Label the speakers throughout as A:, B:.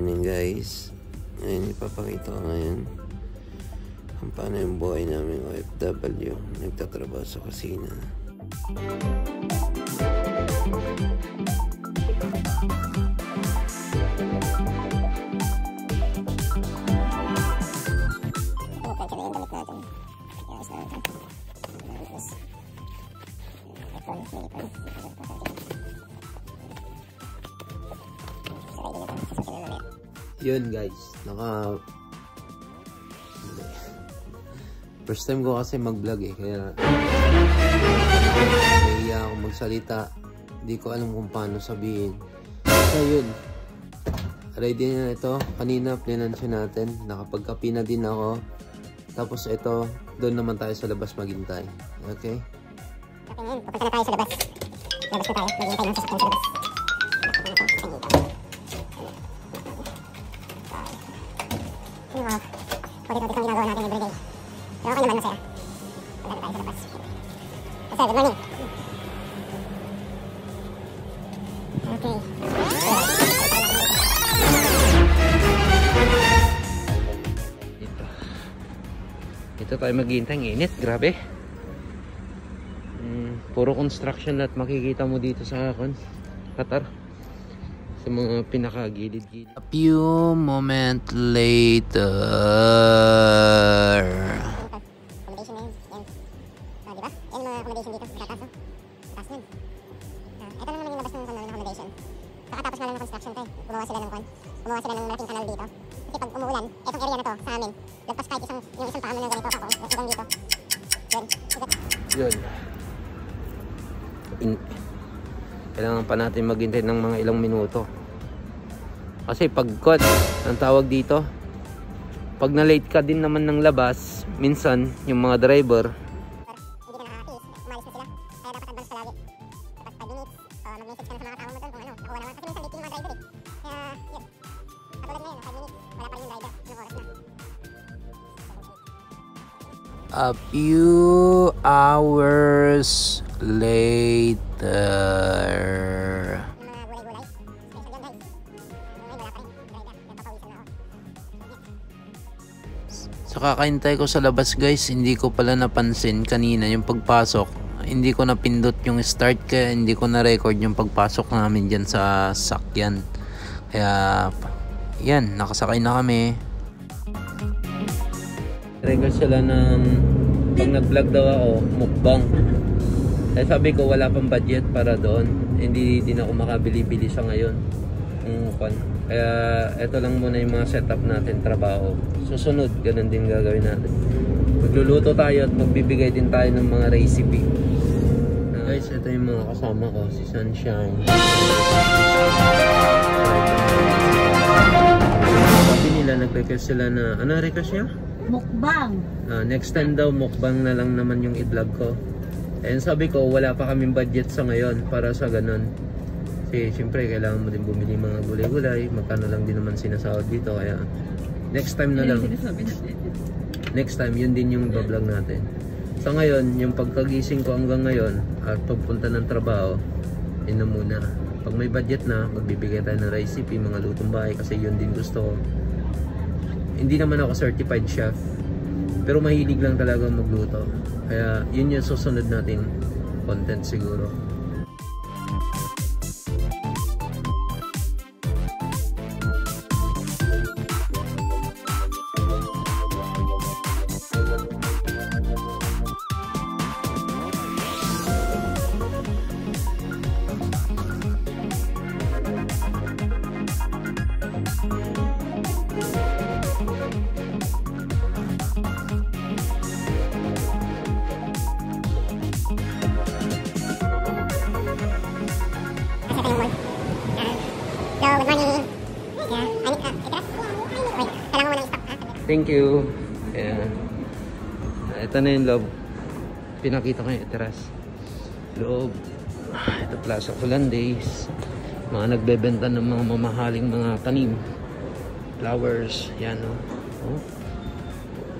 A: morning guys. Ngayon, ipapakita ko ngayon kung paano yung buhay namin OFW. Nagtatrabaho sa kusina. Yun guys, naka... First time ko kasi mag-vlog eh, kaya... Nahiya ako magsalita. Hindi ko alam kung paano sabihin. So yun, ready na ito. Kanina, plinansya natin. Nakapagkapi na din ako. Tapos ito, doon naman tayo sa labas maghintay. Okay?
B: Ngayon, pupunta na tayo sa labas. Labas na tayo, maghihintay ng sasakyan sa labas. Ulit-ulit ang ginagawa natin everyday. Pero okay naman, masaya. Na tayo sa labas. Basta, good morning. Okay.
A: Ito. Ito tayo maghihintay. Ang init. Grabe. Mm, puro construction lahat makikita mo dito sa Qatar. Sa mga pinakagilid-gilid. A few moment later.
B: Yun. Ng, ng. Kakatapos nga lang ng construction to eh. Gumawa sila ng kwan. Gumawa sila ng malaking kanal dito. Kasi pag umuulan, itong area na to sa amin, lagpas kahit isang, yung isang paa mo na ganito ako, hanggang dito.
A: Yun. In, kailangan pa natin maghintay ng mga ilang minuto. Kasi pagkot, ang tawag dito, pag na-late ka din naman ng labas, minsan, yung mga driver,
B: Hindi na nakakapis, umalis Sa
A: kakaintay ko sa labas guys, hindi ko pala napansin kanina yung pagpasok. Hindi ko napindot yung start kaya hindi ko na-record yung pagpasok namin dyan sa sakyan. Kaya, yan, nakasakay na kami. Record sila ng pag nag-vlog daw ako, mukbang. Kaya sabi ko wala pang budget para doon. Hindi din ako makabili-bili sa ngayon. Yung kwan. Kaya ito lang muna yung mga setup natin trabaho. Susunod, ganun din gagawin natin. Magluluto tayo at magbibigay din tayo ng mga recipe. Uh, guys, ito yung mga kasama ko. Si Sunshine. Sabi nila, nag-request sila na, ano request niya?
C: Mukbang.
A: Ah, next time daw mukbang na lang naman yung i-vlog ko. And sabi ko, wala pa kaming budget sa ngayon para sa ganun. Kasi syempre, kailangan mo din bumili mga gulay-gulay. Magkano lang din naman sinasahod dito. Kaya next time na lang. Next time, yun din yung vlog natin. So ngayon, yung pagkagising ko hanggang ngayon at pagpunta ng trabaho, yun na muna. Pag may budget na, magbibigay tayo ng recipe, mga lutong bahay kasi yun din gusto ko. Hindi naman ako certified chef, pero mahilig lang talaga magluto. Kaya yun yung susunod natin content siguro. Thank you. Ayan. Ito na yung loob. Pinakita ko yung teras. Loob. Ito Plaza Hollandaise. Mga nagbebenta ng mga mamahaling mga tanim. Flowers. Yan o. Oh.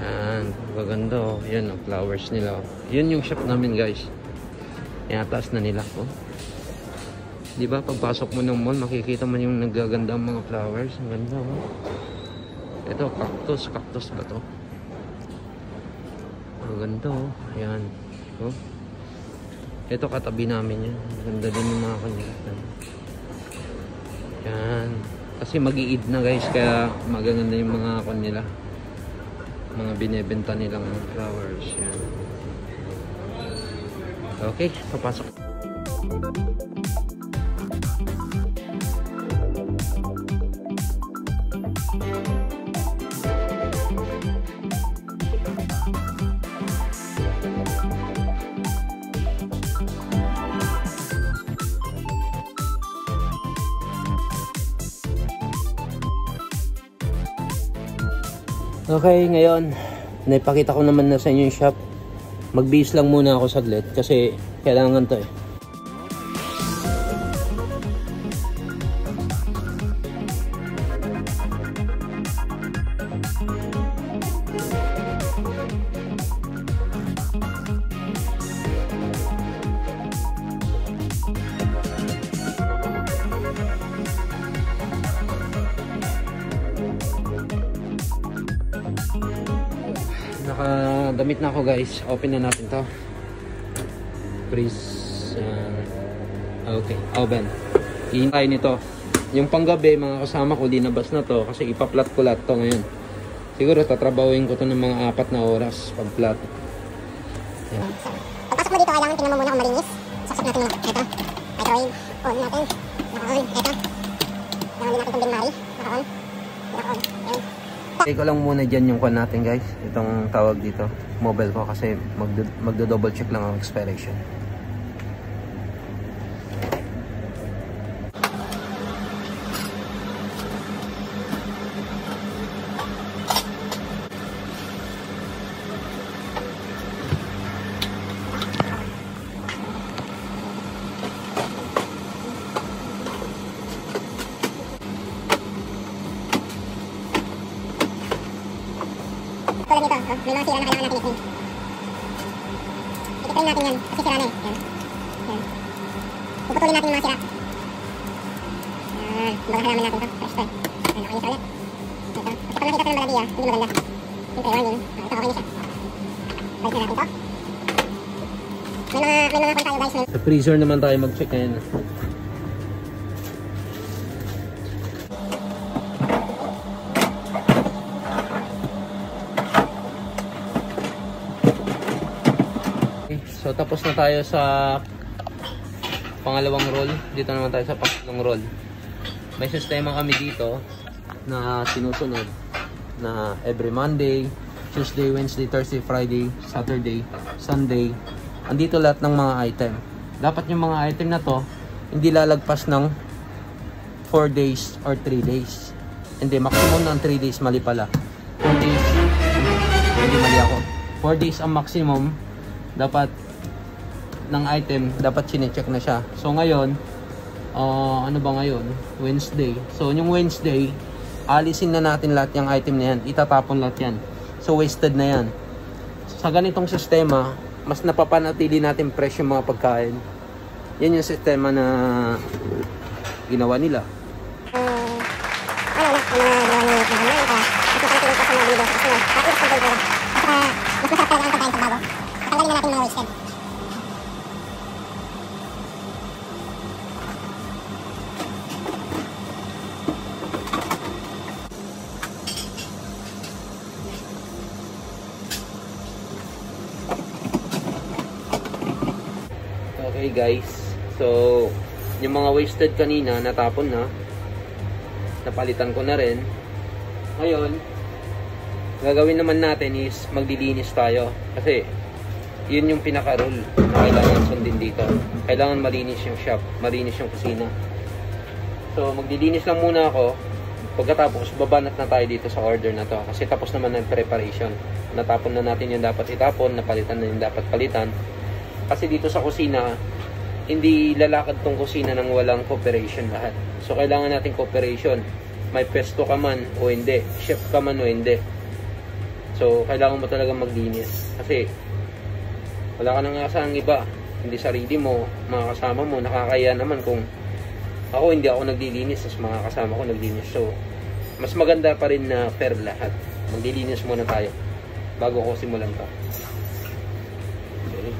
A: Yan. Maganda o. Yan o. Flowers nila. oh. Yun yung shop namin guys. Yan. Taas na nila. Oh. Di ba? Pagpasok mo ng mall, makikita mo yung nagaganda mga flowers. Ang ganda, oh. Ito, cactus. Cactus ba to? Ang ganda, oh. Ayan. Oh. Ito, katabi namin yan. Ganda din yung mga kanya. Yan. Kasi mag-iid na guys, kaya magaganda yung mga kanila. Mga binebenta nilang flowers. Yan. Okay, papasok. Okay, ngayon, naipakita ko naman na sa inyo yung shop. Magbihis lang muna ako saglit kasi kailangan to eh. Nakadamit na ako guys. Open na natin to. Freeze. Uh, okay, oven. Ihintay nito. Yung panggabi, mga kasama ko, linabas na to kasi ipaplat ko lahat to ngayon. Siguro tatrabawin ko to ng mga apat na oras pag-plat.
B: Yeah. Pagpasok mo dito, kailangan tingnan mo muna kung malinis. Saksak natin yung ito. Microwave. On natin. Naka-on. Ito. Kailangan din natin itong binmari. Naka-on.
A: Take ko lang muna dyan yung kwan natin guys. Itong tawag dito. Mobile ko kasi magdo, magdo-double check lang ang expiration.
B: Tulad nito, oh, may mga sira na kailangan natin i-clean. I-clean natin yan, kasi sira na eh. Yan. Yan. Puputulin natin yung mga sira. Yan. Baga halaman natin to. Fresh to eh. Yan, okay na ulit. Ito. Kasi ah, hindi maganda. Siyempre, warning. Ah, ito, okay na siya. Balik na natin to. May mga, may mga kung tayo guys. May
A: Sa freezer naman tayo mag-check ngayon. Okay, so tapos na tayo sa pangalawang roll. Dito naman tayo sa pangalawang roll. May sistema kami dito na sinusunod na every Monday, Tuesday, Wednesday, Thursday, Friday, Saturday, Sunday. Andito lahat ng mga item. Dapat yung mga item na to hindi lalagpas ng 4 days or 3 days. Hindi, maximum ng 3 days mali pala. 4 days, hindi mali ako. 4 days ang maximum dapat ng item, dapat chinecheck na siya. So ngayon, uh, ano ba ngayon? Wednesday. So yung Wednesday, alisin na natin lahat yung item na yan. Itatapon lahat yan. So wasted na yan. Sa ganitong sistema, mas napapanatili natin yung mga pagkain. Yan yung sistema na ginawa nila.
B: uh, ano na, yung mga gawa ni Mahal na, kaya mas mapanatili pa sa mga video. Kasi nga, tapos control ko. At saka, mas masarap talaga ang pagkain sa bago. Tanggalin na natin yung mga wasted.
A: Okay guys, so yung mga wasted kanina natapon na. Napalitan ko na rin. Ngayon, gagawin naman natin is magdilinis tayo. Kasi yun yung pinaka-rule na kailangan sundin dito. Kailangan malinis yung shop, malinis yung kusina. So magdilinis lang muna ako. Pagkatapos, babanat na tayo dito sa order na to. Kasi tapos naman ng preparation. Natapon na natin yung dapat itapon, napalitan na yung dapat palitan. Kasi dito sa kusina, hindi lalakad tong kusina ng walang cooperation lahat. So, kailangan natin cooperation. May pesto ka man o hindi. Chef ka man o hindi. So, kailangan mo talaga maglinis. Kasi, wala ka nang asang iba. Hindi sarili mo, mga kasama mo. Nakakaya naman kung Ako hindi ako naglilinis, tapos mga kasama ko naglilinis. So, mas maganda pa rin na fair lahat. Maglilinis muna tayo bago ko simulan to. Okay.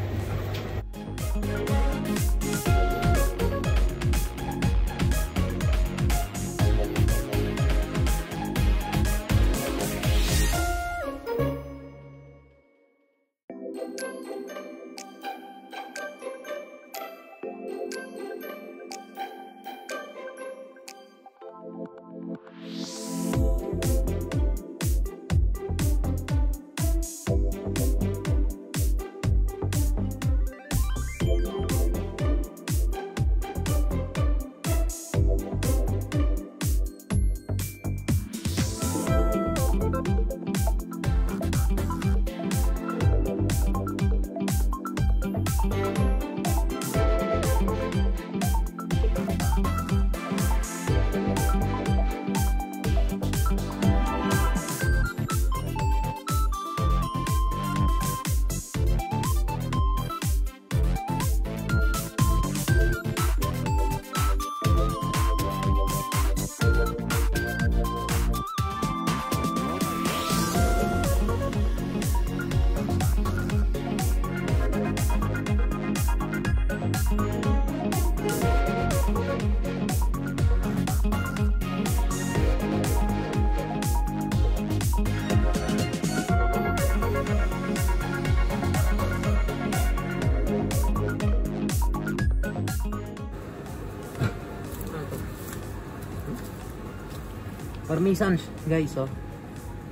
A: Parmesan guys oh.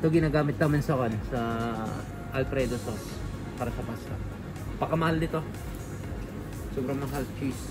A: Ito ginagamit namin sa kan sa Alfredo sauce para sa pasta. Pakamahal dito. Sobrang mahal cheese.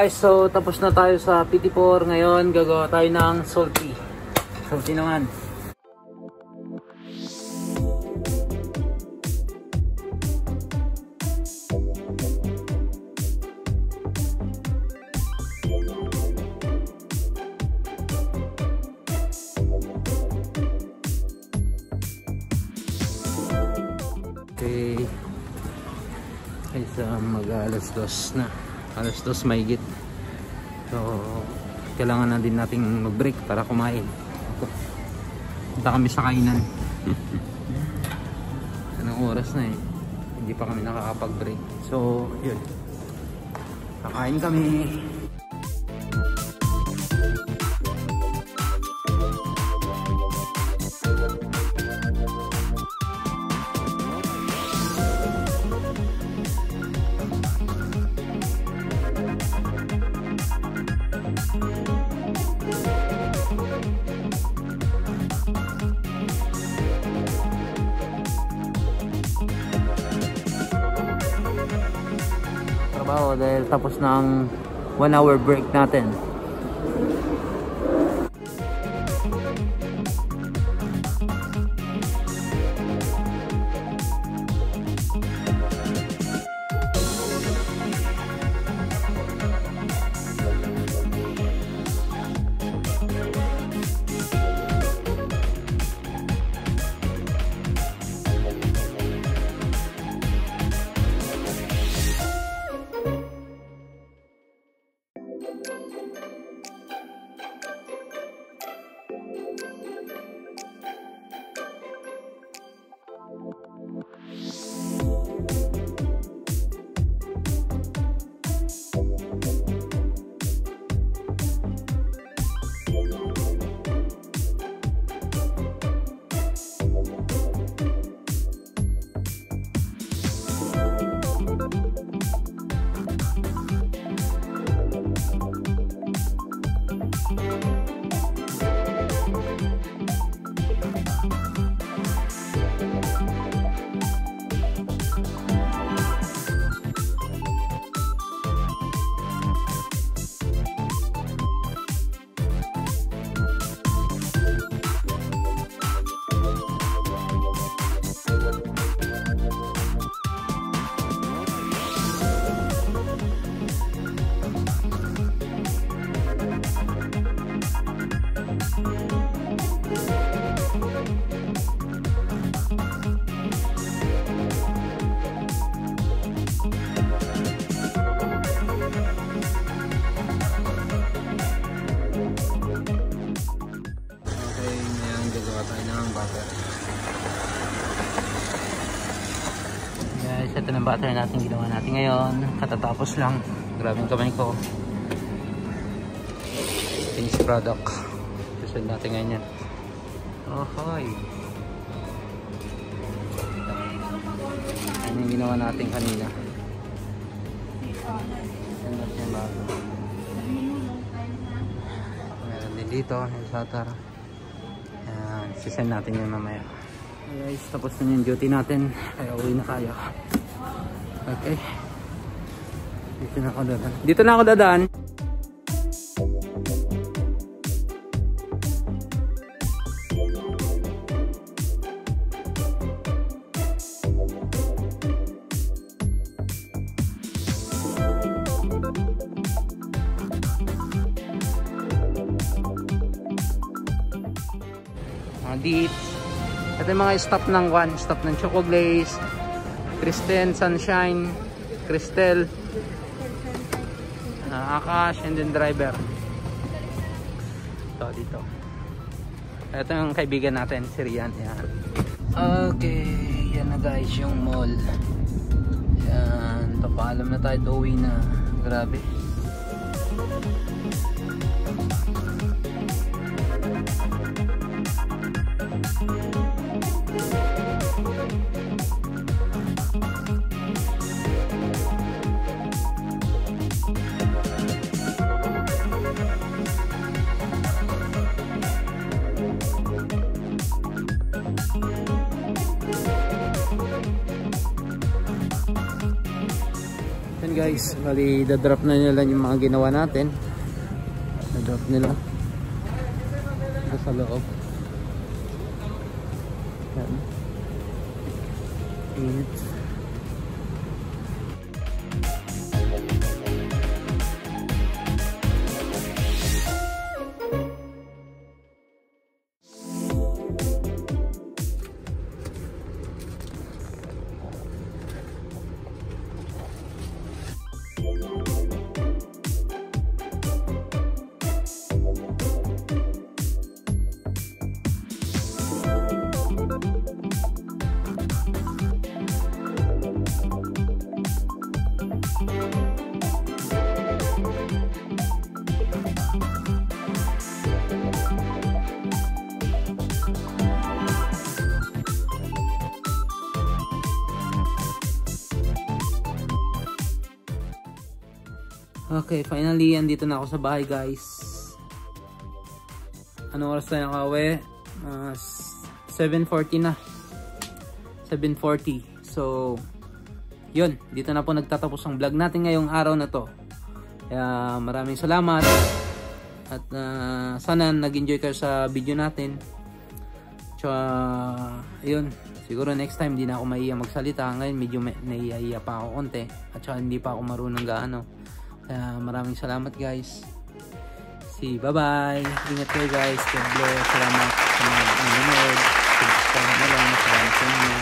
A: Guys, so tapos na tayo sa PT4 ngayon. Gagawa tayo ng salty. Salty naman. Okay. Guys, uh, mag-alas dos na alas dos mahigit. So kailangan na din nating mag break para kumain. Punta kami sa kainan. Anong oras na eh? Hindi pa kami nakakapag break so yun. Kakain kami tapos na ang 1 hour break natin. Butter natin ginawa natin ngayon. Katatapos lang. Grabe yung kamay ko. Finished product. Susunod natin ngayon yan. Oh, hi. Ano yung ginawa natin kanina? Yan natin bago. Meron din dito, yung shutter. Yan, sisend natin yun mamaya. Guys, tapos na yung duty natin. Kaya uwi na tayo. Okay. Dito na ako dadaan. Dito na ako dadaan. deets. Ito yung mga stop ng one, stop ng Choco Glaze, Kristen, Sunshine, Cristel, uh, Akash, and then driver. Ito, dito. Ito yung kaibigan natin, si Rian. Yan. Okay, yan na guys yung mall. Yan, papaalam na tayo, uwi na. Grabe. Guys, bali dadrop na nila yung mga ginawa natin. Dadrop nila. Sa loob. Okay, finally, andito na ako sa bahay guys. Ano oras na nakawi? Uh, 7.40 na. 7.40. So, yun, dito na po nagtatapos ang vlog natin ngayong araw na to. Kaya maraming salamat. At ah, sana nag-enjoy kayo sa video natin. Tsaka, yun. Siguro next time di na ako maiya magsalita. Ngayon medyo naiiya pa ako konti. At saka hindi pa ako marunong gaano. Kaya maraming salamat guys. See, bye-bye. Ingat kayo guys. God bless. Salamat sa mga nanonood. Subscribe na lang. Salamat sa inyo.